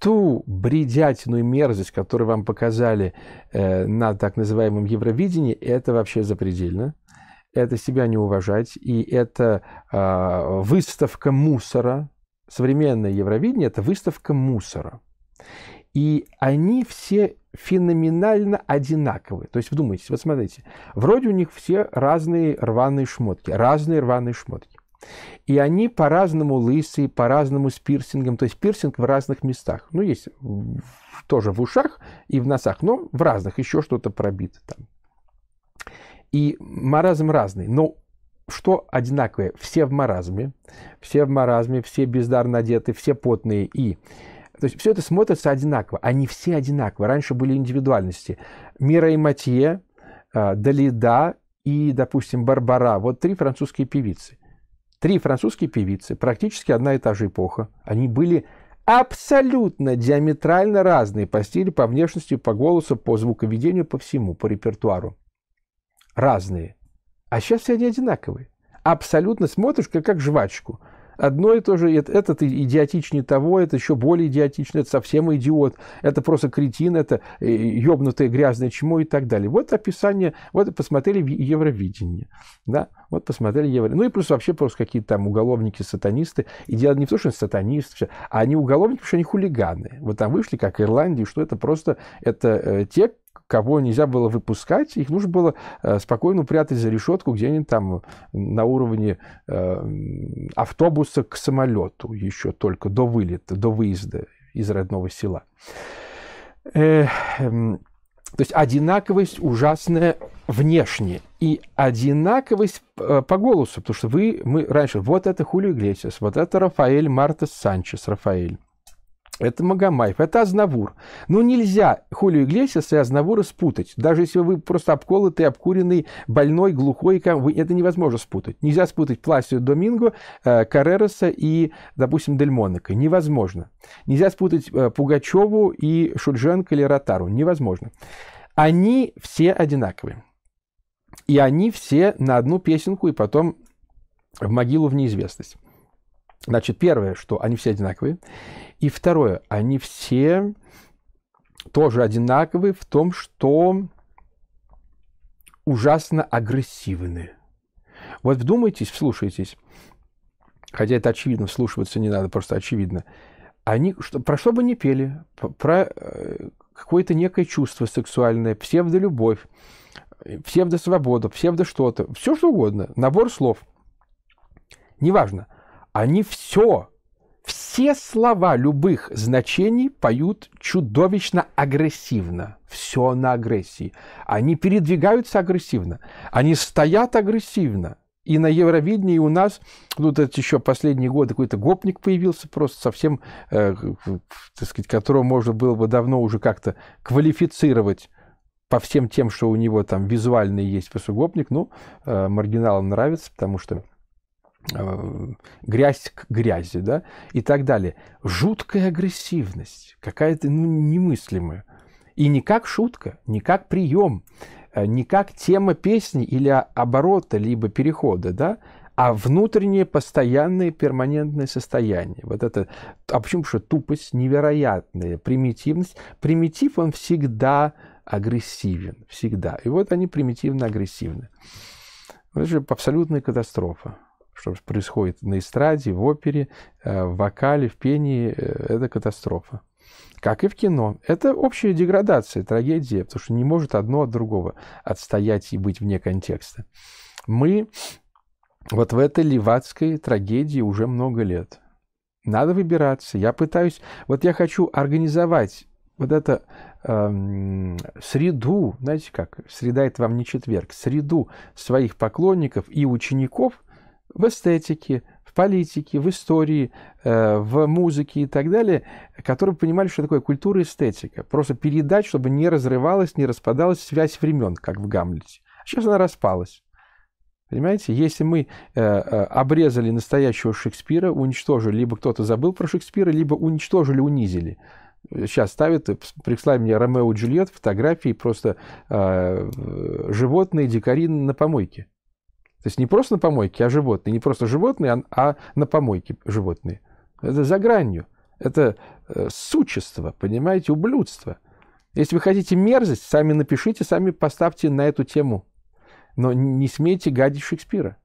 ту бредятину и мерзость, которую вам показали э, на так называемом Евровидении, это вообще запредельно. Это себя не уважать. И это э, выставка мусора. Современное Евровидение – это выставка мусора. И они все феноменально одинаковые. То есть вдумайтесь, вот смотрите, вроде у них все разные рваные шмотки, разные рваные шмотки. И они по-разному лысые, по-разному с пирсингом, то есть пирсинг в разных местах. Ну, есть тоже в ушах и в носах, но в разных еще что-то пробито там. И маразм разный. Но что одинаковое? Все в маразме, все в маразме, все бездарно одеты, все потные и... То есть все это смотрится одинаково. Они все одинаковые. Раньше были индивидуальности. Мира и Матье, а, Далида и, допустим, Барбара. Вот три французские певицы. Три французские певицы, практически одна и та же эпоха. Они были абсолютно диаметрально разные по стилю, по внешности, по голосу, по звуковедению, по всему, по репертуару. Разные. А сейчас все они одинаковые. Абсолютно смотришь, как, как жвачку одно и то же, этот идиотичнее того, это еще более идиотично, это совсем идиот, это просто кретин, это ебнутое э, грязное чмо и так далее. Вот описание, вот посмотрели Евровидение, да, вот посмотрели Евро... Ну и плюс вообще просто какие-то там уголовники, сатанисты, и дело не в том, что они сатанисты, а они уголовники, потому что они хулиганы. Вот там вышли, как Ирландии, что это просто, это э, те, кого нельзя было выпускать, их нужно было э, спокойно прятать за решетку где-нибудь там на уровне э, автобуса к самолету, еще только до вылета, до выезда из родного села. Э, эм, то есть одинаковость ужасная внешне и одинаковость по голосу, потому что вы, мы раньше, вот это Хулио Иглесиас, вот это Рафаэль Мартес Санчес, Рафаэль это Магомаев, это Азнавур. Но нельзя Хулио Иглесиаса и Азнавура спутать. Даже если вы просто обколотый, обкуренный, больной, глухой, это невозможно спутать. Нельзя спутать Пласио Доминго, э, Каррероса и, допустим, Дель Монако. Невозможно. Нельзя спутать э, Пугачеву и Шульженко или Ротару. Невозможно. Они все одинаковые. И они все на одну песенку и потом в могилу в неизвестность. Значит, первое, что они все одинаковые. И второе, они все тоже одинаковые в том, что ужасно агрессивны. Вот вдумайтесь, вслушайтесь, хотя это очевидно, вслушиваться не надо, просто очевидно. Они, что, про что бы ни пели, про э, какое-то некое чувство сексуальное, псевдолюбовь, псевдосвободу, псевдо что-то, все что угодно, набор слов, неважно, они все все слова любых значений поют чудовищно агрессивно. Все на агрессии. Они передвигаются агрессивно. Они стоят агрессивно. И на Евровидении у нас, тут это еще последние годы какой-то гопник появился, просто совсем, э, так сказать, которого можно было бы давно уже как-то квалифицировать по всем тем, что у него там визуально есть гопник. Ну, э, маргиналам нравится, потому что грязь к грязи, да, и так далее. Жуткая агрессивность, какая-то ну, немыслимая. И не как шутка, не как прием, э, не как тема песни или оборота, либо перехода, да, а внутреннее постоянное перманентное состояние. Вот это, а почему? Что тупость невероятная, примитивность. Примитив, он всегда агрессивен, всегда. И вот они примитивно-агрессивны. Это же абсолютная катастрофа что происходит на эстраде, в опере, э, в вокале, в пении, э, это катастрофа. Как и в кино. Это общая деградация, трагедия, потому что не может одно от другого отстоять и быть вне контекста. Мы вот в этой левацкой трагедии уже много лет. Надо выбираться. Я пытаюсь, вот я хочу организовать вот это эм, среду, знаете как, среда это вам не четверг, среду своих поклонников и учеников – в эстетике, в политике, в истории, э, в музыке и так далее, которые понимали, что такое культура и эстетика. Просто передать, чтобы не разрывалась, не распадалась связь времен, как в Гамлете. А сейчас она распалась. Понимаете, если мы э, э, обрезали настоящего Шекспира, уничтожили, либо кто-то забыл про Шекспира, либо уничтожили, унизили. Сейчас ставят, прислали мне Ромео и Джульет фотографии, просто э, животные, дикари на помойке. То есть не просто на помойке, а животные. Не просто животные, а, а на помойке животные. Это за гранью. Это э, сучество, понимаете, ублюдство. Если вы хотите мерзость, сами напишите, сами поставьте на эту тему. Но не смейте гадить Шекспира.